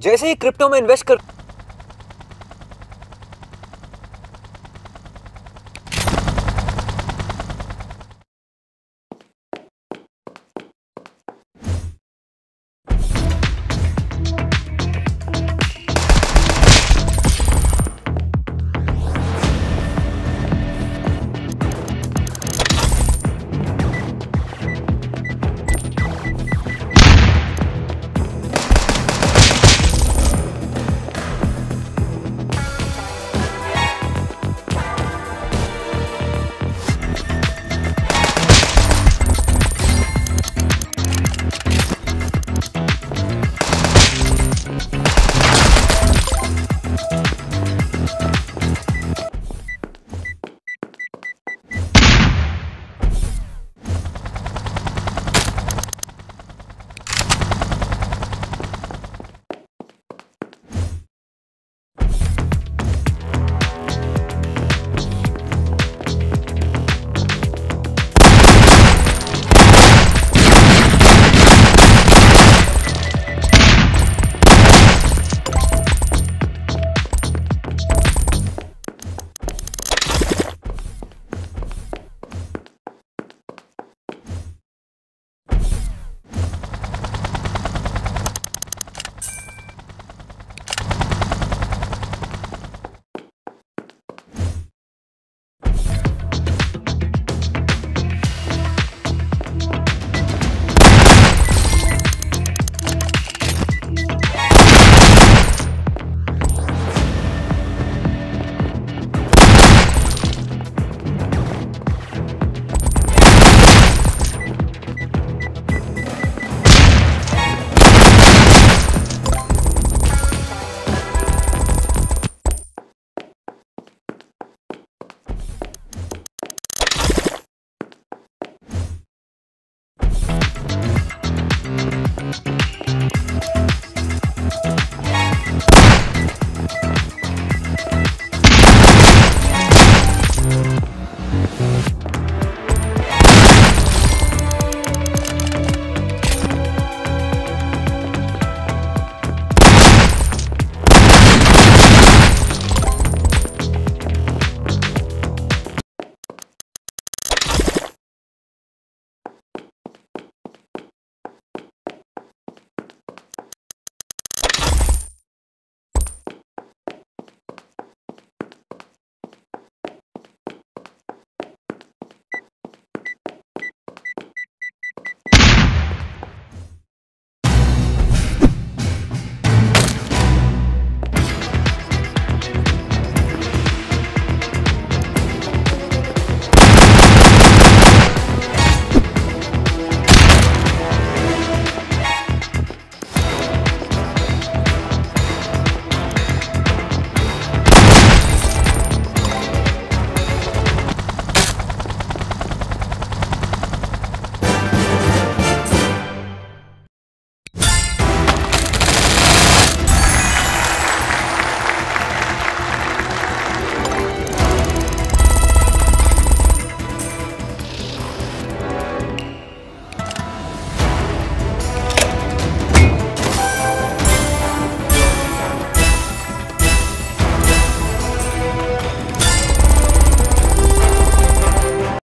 जैसे ही क्रिप्टो में इन्वेस्ट कर